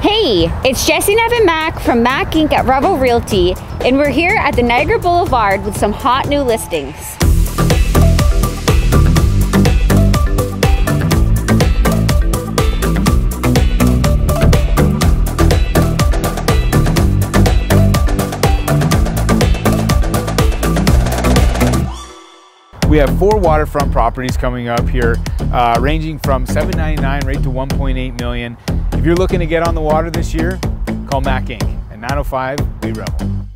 Hey, it's Jessie Nevin Mack from Mack Inc. at Revel Realty, and we're here at the Niagara Boulevard with some hot new listings. We have four waterfront properties coming up here, uh, ranging from 799 right to 1.8 million. If you're looking to get on the water this year, call Mack Inc. at 905 Lee Revel.